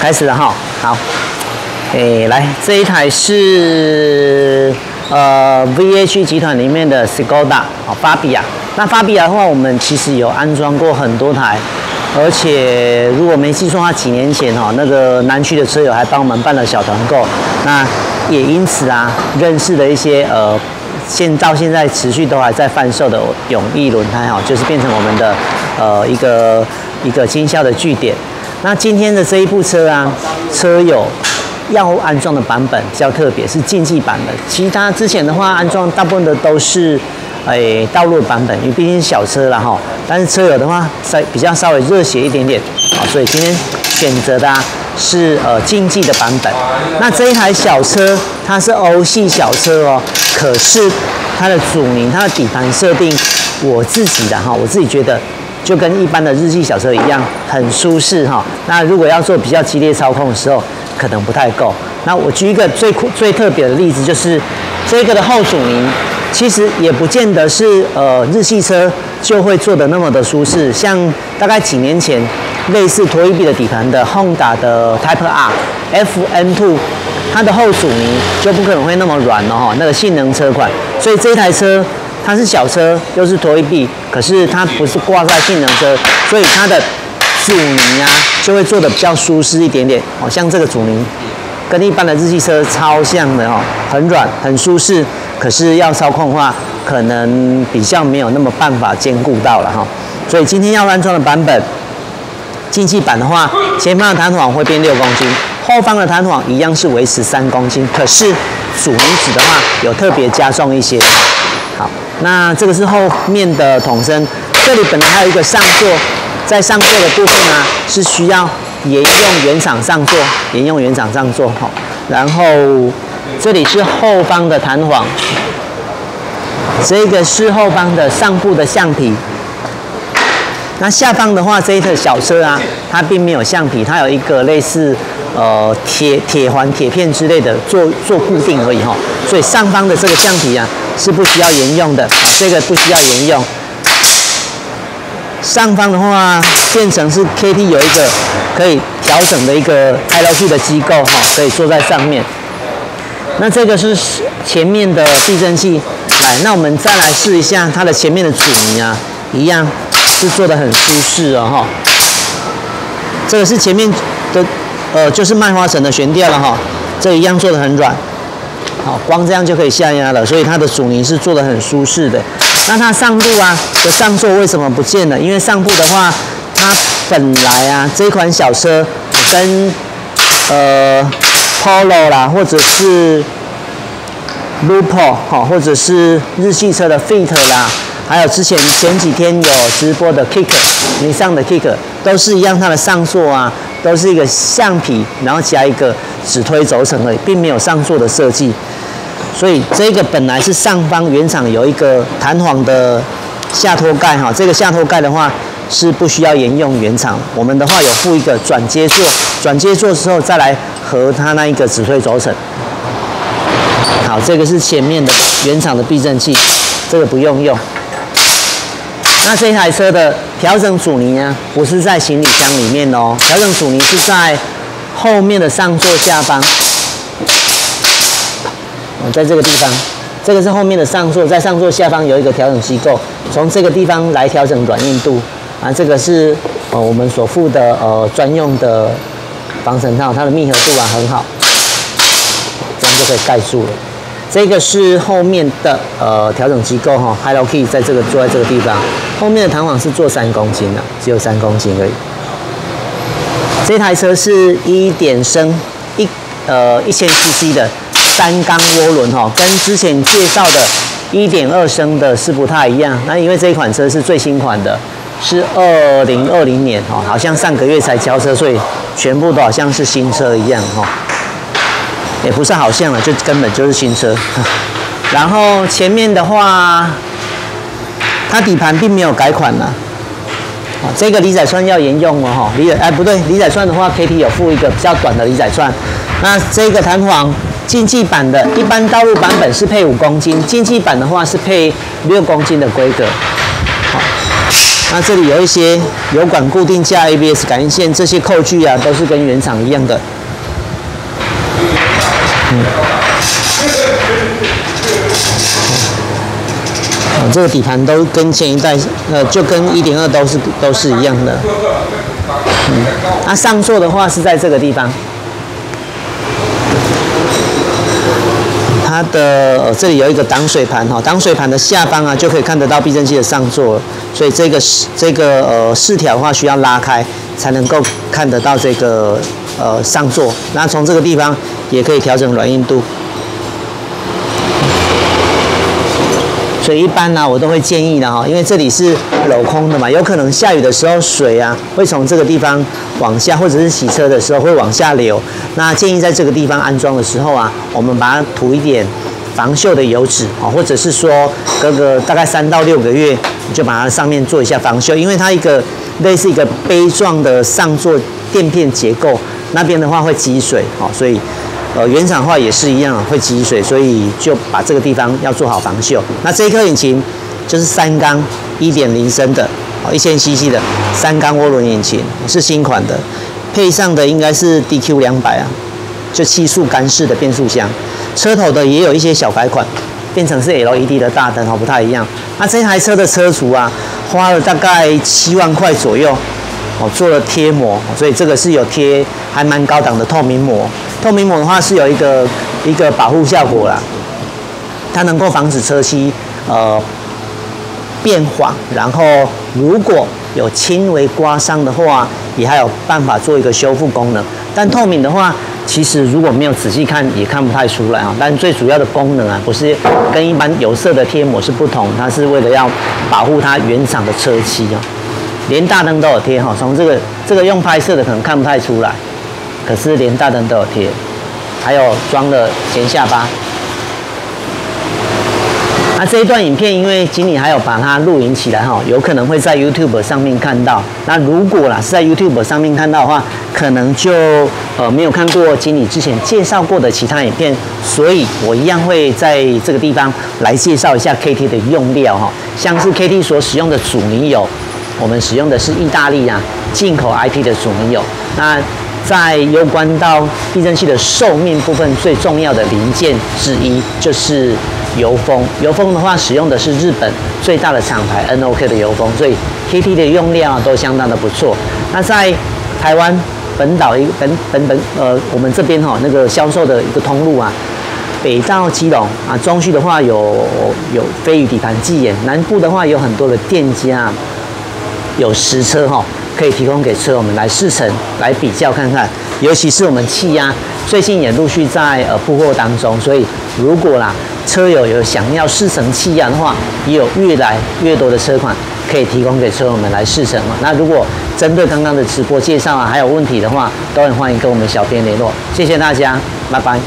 开始了哈，好，诶，来这一台是呃 VH 集团里面的 Skoda 哦，法比亚。那法比亚的话，我们其实有安装过很多台，而且如果没记错的话，几年前哈，那个南区的车友还帮我们办了小团购，那也因此啊，认识了一些呃，现到现在持续都还在贩售的永毅轮胎哈，就是变成我们的呃一个一个经销的据点。那今天的这一部车啊，车友要安装的版本比较特别，是竞技版的。其他之前的话，安装大部分的都是，诶，道路版本，因为毕竟是小车了哈。但是车友的话，稍比较稍微热血一点点，啊，所以今天选择的啊是呃竞技的版本。那这一台小车，它是欧系小车哦，可是它的主名、它的底盘设定，我自己的哈，我自己觉得。就跟一般的日系小车一样，很舒适哈。那如果要做比较激烈操控的时候，可能不太够。那我举一个最最特别的例子，就是这个的后阻尼，其实也不见得是呃日系车就会做的那么的舒适。像大概几年前，类似陀伊比的底盘的 Honda 的 Type R FN2，它的后阻尼就不可能会那么软了哈。那个性能车款，所以这台车。它是小车，又是拖一臂，可是它不是挂在性能车，所以它的阻尼啊就会做的比较舒适一点点。哦，像这个阻尼，跟一般的日系车超像的哦，很软很舒适，可是要操控的话，可能比较没有那么办法兼顾到了哈。所以今天要安装的版本，进气版的话，前方的弹簧会变六公斤，后方的弹簧一样是维持三公斤，可是阻尼值的话有特别加重一些。好。那这个是后面的筒身，这里本来还有一个上座，在上座的部分呢是需要沿用原厂上座，沿用原厂上座哈。然后这里是后方的弹簧，这个是后方的上部的橡皮。那下方的话，这一台小车啊，它并没有橡皮，它有一个类似呃铁铁环、铁片之类的做做固定而已哈。所以上方的这个橡皮啊。是不需要沿用的，这个不需要沿用。上方的话变成是 KT 有一个可以调整的一个开漏器的机构哈，可以坐在上面。那这个是前面的避震器，来，那我们再来试一下它的前面的阻尼啊，一样是做的很舒适哦哈。这个是前面的呃，就是麦花臣的悬吊了哈，这一样做的很软。好，光这样就可以下压了，所以它的阻尼是做的很舒适的。那它上部啊的上座为什么不见了？因为上部的话，它本来啊这款小车跟呃 Polo 啦，或者是 Lupo 哈，或者是日系车的 Fit 啦，还有之前前几天有直播的 Kick，你上的 Kick 都是一样，它的上座啊都是一个橡皮，然后加一个只推轴承而已，并没有上座的设计。所以这个本来是上方原厂有一个弹簧的下托盖哈，这个下托盖的话是不需要沿用原厂。我们的话有附一个转接座，转接座之后再来和它那一个指推轴承。好，这个是前面的原厂的避震器，这个不用用。那这台车的调整阻尼呢，不是在行李箱里面哦，调整阻尼是在后面的上座下方。在这个地方，这个是后面的上座，在上座下方有一个调整机构，从这个地方来调整软硬度啊。这个是呃我们所附的呃专用的防尘套，它的密合度啊很好，这样就可以盖住了。这个是后面的呃调整机构哈，Hello Key 在这个坐在这个地方，后面的弹簧是做三公斤的，只有三公斤而已。这台车是一点升一呃一千 CC 的。单缸涡轮哈，跟之前介绍的一点二升的是不太一样。那因为这一款车是最新款的，是2020年哈，好像上个月才交车，所以全部都好像是新车一样哈。也不是好像了，就根本就是新车。然后前面的话，它底盘并没有改款呢。这个离载串要沿用哦哈。离载哎不对，离载串的话，KT 有附一个比较短的离载串。那这个弹簧。竞技版的一般道路版本是配五公斤，竞技版的话是配六公斤的规格。好，那这里有一些油管固定架 ABS 感应线，这些扣具啊都是跟原厂一样的。嗯。这个底盘都跟前一代，呃，就跟一点二都是都是一样的。嗯，那上座的话是在这个地方，它的呃这里有一个挡水盘哈，挡水盘的下方啊就可以看得到避震器的上座，所以这个是这个呃四条的话需要拉开才能够看得到这个呃上座，那从这个地方也可以调整软硬度。所以一般呢，我都会建议的哈，因为这里是镂空的嘛，有可能下雨的时候水啊会从这个地方往下，或者是洗车的时候会往下流。那建议在这个地方安装的时候啊，我们把它涂一点防锈的油脂啊，或者是说隔个大概三到六个月，你就把它上面做一下防锈，因为它一个类似一个杯状的上座垫片结构，那边的话会积水啊，所以。呃，原厂话也是一样会积水，所以就把这个地方要做好防锈。那这一颗引擎就是三缸一点零升的，哦，一千 CC 的三缸涡轮引擎，是新款的，配上的应该是 DQ 两百啊，就七速干式的变速箱。车头的也有一些小改款，变成是 LED 的大灯，哦，不太一样。那这台车的车主啊，花了大概七万块左右，哦，做了贴膜，所以这个是有贴还蛮高档的透明膜。透明膜的话是有一个一个保护效果啦，它能够防止车漆呃变黄，然后如果有轻微刮伤的话，也还有办法做一个修复功能。但透明的话，其实如果没有仔细看也看不太出来啊。但最主要的功能啊，不是跟一般有色的贴膜是不同，它是为了要保护它原厂的车漆啊。连大灯都有贴哈，从这个这个用拍摄的可能看不太出来。可是连大灯都有贴，还有装了前下巴。那这一段影片，因为经理还有把它录影起来哈，有可能会在 YouTube 上面看到。那如果啦是在 YouTube 上面看到的话，可能就呃没有看过经理之前介绍过的其他影片，所以我一样会在这个地方来介绍一下 KT 的用料哈，像是 KT 所使用的阻尼油，我们使用的是意大利啊进口 IP 的阻尼油，那。在有关到避震器的寿命部分，最重要的零件之一就是油封。油封的话，使用的是日本最大的厂牌 NOK 的油封，所以 KT 的用料都相当的不错。那在台湾本岛一本本本呃，我们这边哈那个销售的一个通路啊，北到基隆啊，中区的话有有飞宇底盘、技研，南部的话有很多的店家，有实车哈。可以提供给车友们来试乘，来比较看看。尤其是我们气压，最近也陆续在呃铺货当中，所以如果啦车友有想要试乘气压的话，也有越来越多的车款可以提供给车友们来试乘嘛。那如果针对刚刚的直播介绍啊，还有问题的话，都很欢迎跟我们小编联络。谢谢大家，拜拜。